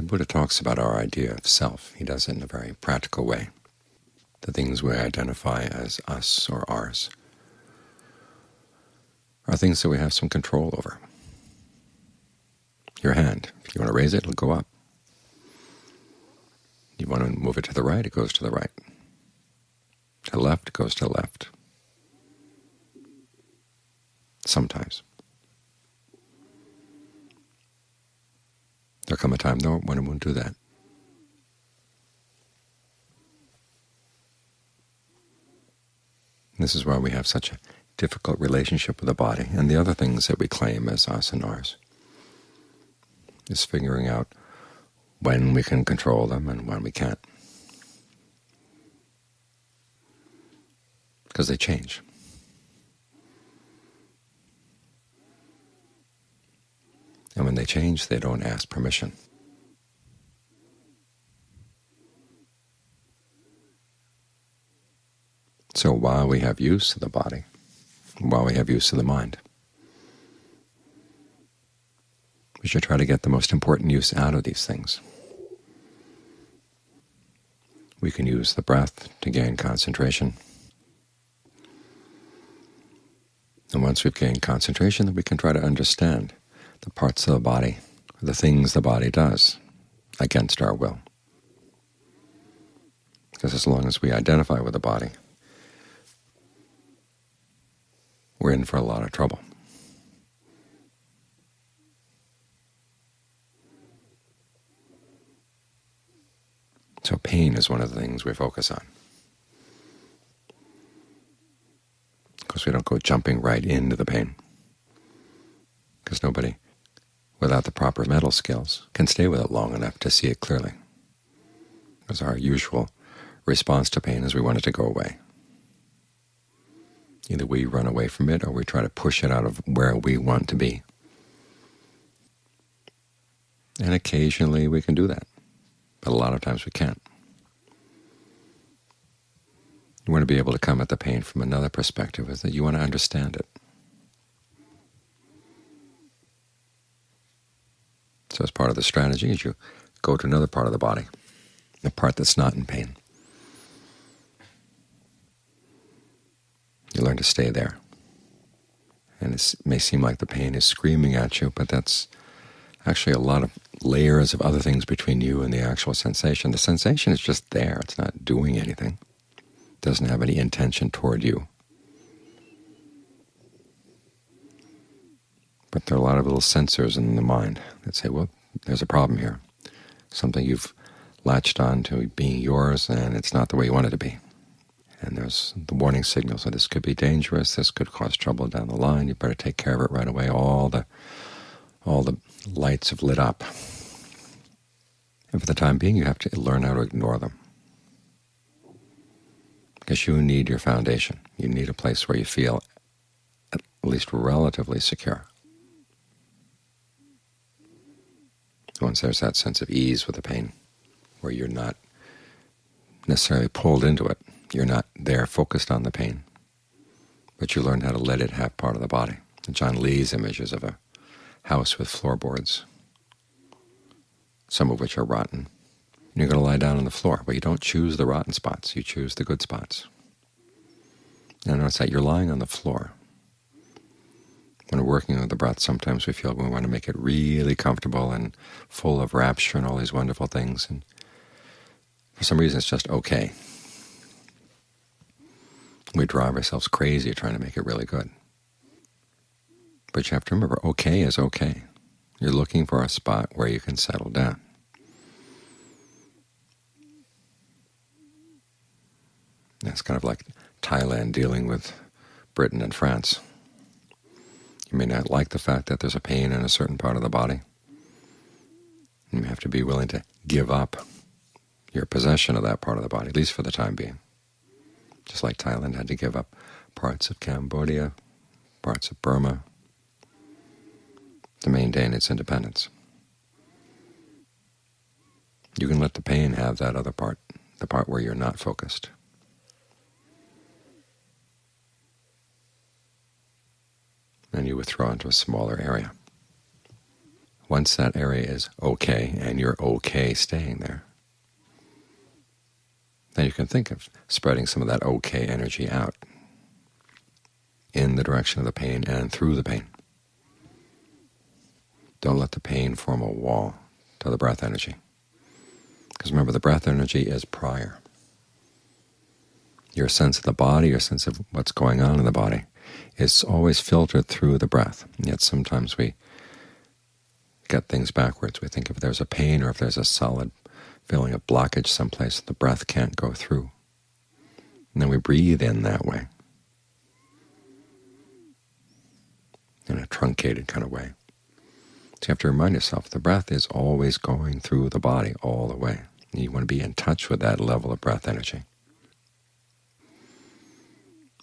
The Buddha talks about our idea of self. He does it in a very practical way. The things we identify as us or ours are things that we have some control over. Your hand, if you want to raise it, it'll go up. You want to move it to the right, it goes to the right. To the left, it goes to the left. Sometimes. There'll come a time though when it won't do that. This is why we have such a difficult relationship with the body and the other things that we claim as us and ours, is figuring out when we can control them and when we can't. Because they change. And when they change, they don't ask permission. So while we have use of the body, while we have use of the mind, we should try to get the most important use out of these things. We can use the breath to gain concentration. And once we've gained concentration, then we can try to understand the parts of the body, the things the body does, against our will. Because as long as we identify with the body, we're in for a lot of trouble. So pain is one of the things we focus on. Because we don't go jumping right into the pain. Because nobody, without the proper mental skills, can stay with it long enough to see it clearly. Because our usual response to pain is we want it to go away. Either we run away from it or we try to push it out of where we want to be. And occasionally we can do that, but a lot of times we can't. You want to be able to come at the pain from another perspective, is that you want to understand it. So as part of the strategy is you go to another part of the body, the part that's not in pain. You learn to stay there. And it may seem like the pain is screaming at you, but that's actually a lot of layers of other things between you and the actual sensation. The sensation is just there. It's not doing anything. It doesn't have any intention toward you. But there are a lot of little sensors in the mind that say, well, there's a problem here. Something you've latched on to being yours, and it's not the way you want it to be and there's the warning signals So this could be dangerous, this could cause trouble down the line, you better take care of it right away. All the all the lights have lit up. And for the time being, you have to learn how to ignore them. Because you need your foundation. You need a place where you feel at least relatively secure. Once there's that sense of ease with the pain, where you're not necessarily pulled into it, you're not there focused on the pain, but you learn how to let it have part of the body. Ajaan Lee's images of a house with floorboards, some of which are rotten. You're going to lie down on the floor, but you don't choose the rotten spots. You choose the good spots. And notice that you're lying on the floor. When we're working with the breath, sometimes we feel we want to make it really comfortable and full of rapture and all these wonderful things. And for some reason, it's just okay. We drive ourselves crazy trying to make it really good. But you have to remember, okay is okay. You're looking for a spot where you can settle down. That's kind of like Thailand dealing with Britain and France. You may not like the fact that there's a pain in a certain part of the body. You have to be willing to give up your possession of that part of the body, at least for the time being just like Thailand had to give up parts of Cambodia, parts of Burma, to maintain its independence. You can let the pain have that other part, the part where you're not focused. And you withdraw into a smaller area. once that area is okay and you're okay staying there, then you can think of spreading some of that okay energy out in the direction of the pain and through the pain. Don't let the pain form a wall to the breath energy. Because remember, the breath energy is prior. Your sense of the body, your sense of what's going on in the body, is always filtered through the breath. Yet sometimes we get things backwards. We think if there's a pain or if there's a solid feeling of blockage someplace, the breath can't go through. And then we breathe in that way, in a truncated kind of way. So you have to remind yourself the breath is always going through the body all the way. You want to be in touch with that level of breath energy.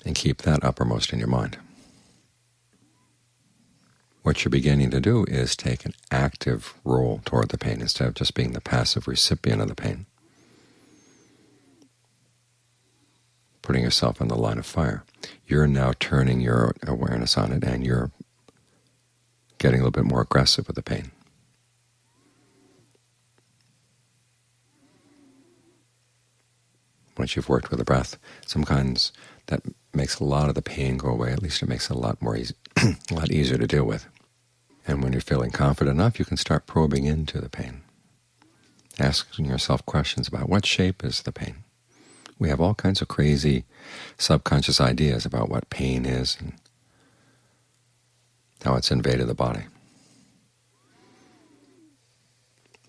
And keep that uppermost in your mind. What you're beginning to do is take an active role toward the pain instead of just being the passive recipient of the pain. Putting yourself in the line of fire. You're now turning your awareness on it, and you're getting a little bit more aggressive with the pain. Once you've worked with the breath, sometimes that makes a lot of the pain go away. At least it makes it a lot more easy, a lot easier to deal with. And when you're feeling confident enough, you can start probing into the pain, asking yourself questions about what shape is the pain. We have all kinds of crazy subconscious ideas about what pain is and how it's invaded the body.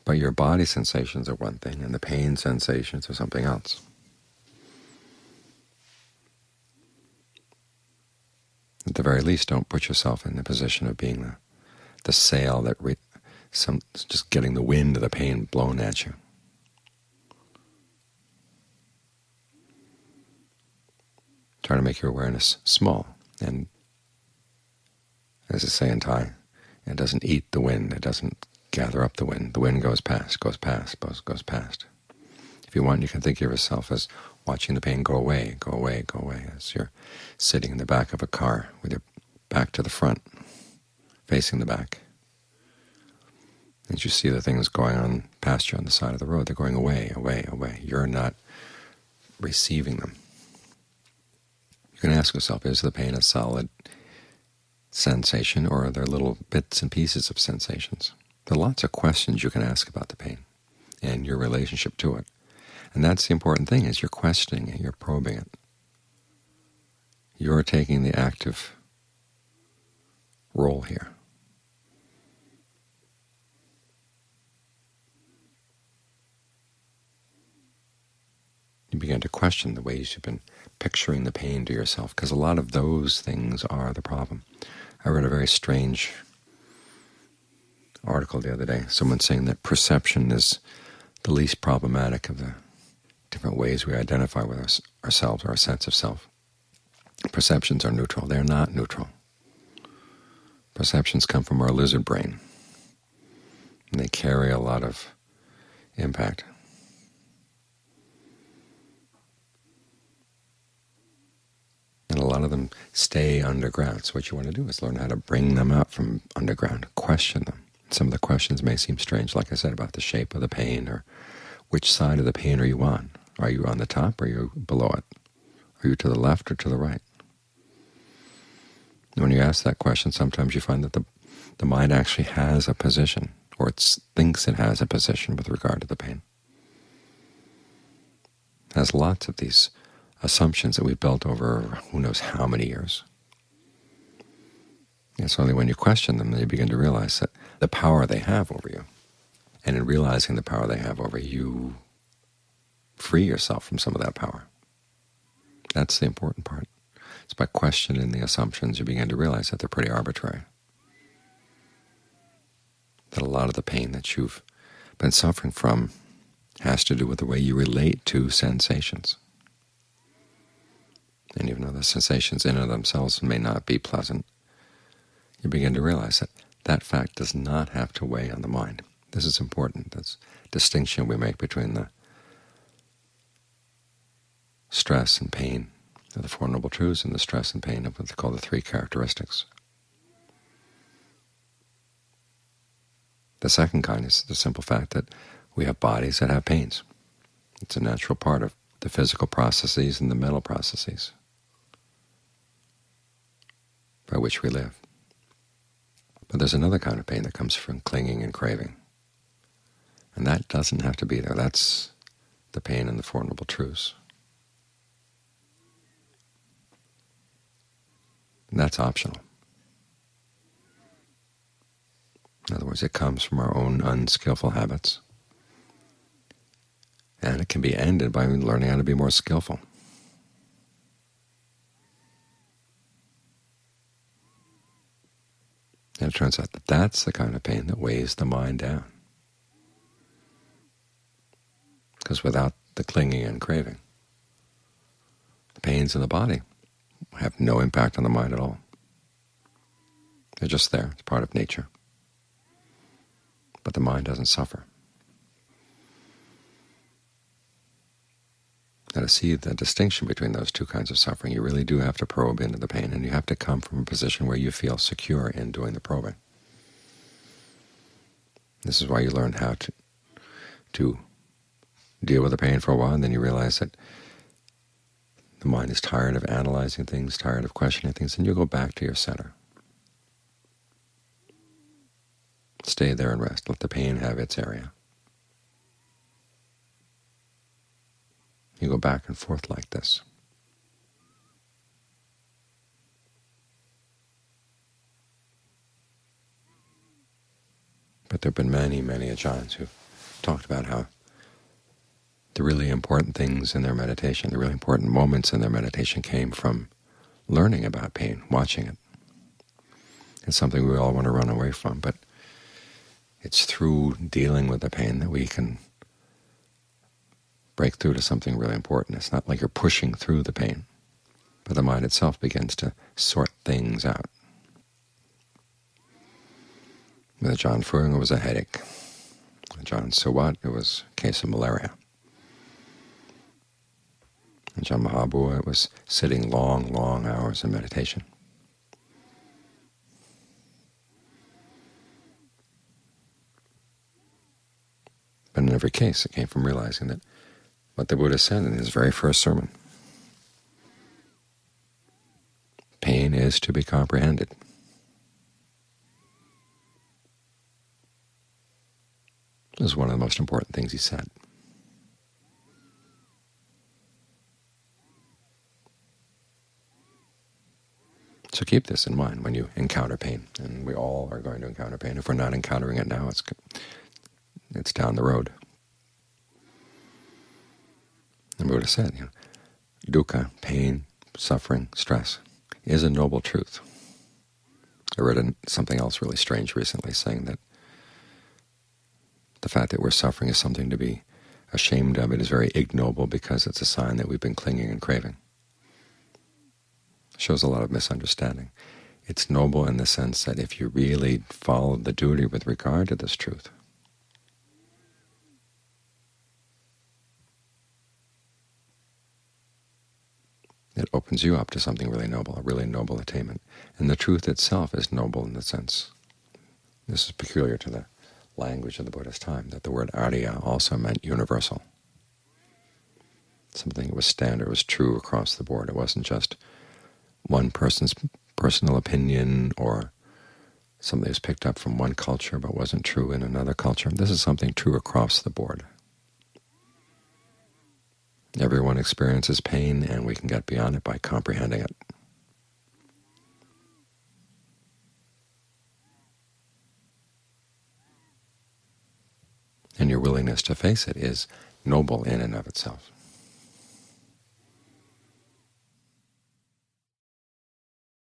But your body sensations are one thing, and the pain sensations are something else. The very least, don't put yourself in the position of being the, the sail that re, some, just getting the wind of the pain blown at you. Try to make your awareness small and as they say in Thai. It doesn't eat the wind. It doesn't gather up the wind. The wind goes past, goes past, goes past. If you want, you can think of yourself as watching the pain go away, go away, go away, as you're sitting in the back of a car with your back to the front, facing the back. As you see the things going on past you on the side of the road, they're going away, away, away. You're not receiving them. You can ask yourself, is the pain a solid sensation, or are there little bits and pieces of sensations? There are lots of questions you can ask about the pain and your relationship to it. And that's the important thing, is you're questioning it, you're probing it. You're taking the active role here. You begin to question the ways you've been picturing the pain to yourself, because a lot of those things are the problem. I read a very strange article the other day, someone saying that perception is the least problematic of the different ways we identify with our, ourselves or our sense of self. Perceptions are neutral. They're not neutral. Perceptions come from our lizard brain, and they carry a lot of impact. And a lot of them stay underground. So what you want to do is learn how to bring them out from underground, question them. Some of the questions may seem strange, like I said, about the shape of the pain or which side of the pain are you on? Are you on the top or are you below it? Are you to the left or to the right? When you ask that question, sometimes you find that the, the mind actually has a position, or it thinks it has a position with regard to the pain. It has lots of these assumptions that we've built over who knows how many years. It's only when you question them that you begin to realize that the power they have over you. And in realizing the power they have over you, you free yourself from some of that power. That's the important part. It's by questioning the assumptions you begin to realize that they're pretty arbitrary. That a lot of the pain that you've been suffering from has to do with the way you relate to sensations. And even though the sensations in and of themselves may not be pleasant, you begin to realize that that fact does not have to weigh on the mind. This is important. That's distinction we make between the stress and pain the Four Noble Truths and the stress and pain of what they call the three characteristics. The second kind is the simple fact that we have bodies that have pains. It's a natural part of the physical processes and the mental processes by which we live. But there's another kind of pain that comes from clinging and craving. And that doesn't have to be there. That's the pain in the Four Noble Truths. That's optional. In other words, it comes from our own unskillful habits, and it can be ended by learning how to be more skillful. And it turns out that that's the kind of pain that weighs the mind down. Because without the clinging and craving, the pains in the body have no impact on the mind at all. They're just there. It's part of nature. But the mind doesn't suffer. Now to see the distinction between those two kinds of suffering, you really do have to probe into the pain, and you have to come from a position where you feel secure in doing the probing. This is why you learn how to, to deal with the pain for a while, and then you realize that the mind is tired of analyzing things, tired of questioning things, and you go back to your center. Stay there and rest. Let the pain have its area. You go back and forth like this. But there have been many, many ajaans who've talked about how the really important things in their meditation, the really important moments in their meditation came from learning about pain, watching it. It's something we all want to run away from, but it's through dealing with the pain that we can break through to something really important. It's not like you're pushing through the pain, but the mind itself begins to sort things out. With Ajaan Fuang, it was a headache. Ajaan Suwat, it was a case of malaria. Ajaan Mahabua, it was sitting long, long hours in meditation. But in every case, it came from realizing that what the Buddha said in his very first sermon, pain is to be comprehended. This is one of the most important things he said. So keep this in mind when you encounter pain, and we all are going to encounter pain. If we're not encountering it now, it's it's down the road. The Buddha said, you know, dukkha, pain, suffering, stress, is a noble truth. I read something else really strange recently saying that the fact that we're suffering is something to be ashamed of. It is very ignoble because it's a sign that we've been clinging and craving. Shows a lot of misunderstanding. It's noble in the sense that if you really follow the duty with regard to this truth, it opens you up to something really noble, a really noble attainment. And the truth itself is noble in the sense. This is peculiar to the language of the Buddha's time, that the word Arya also meant universal. Something that was standard, was true across the board. It wasn't just one person's personal opinion or something that was picked up from one culture but wasn't true in another culture. This is something true across the board. Everyone experiences pain, and we can get beyond it by comprehending it. And your willingness to face it is noble in and of itself.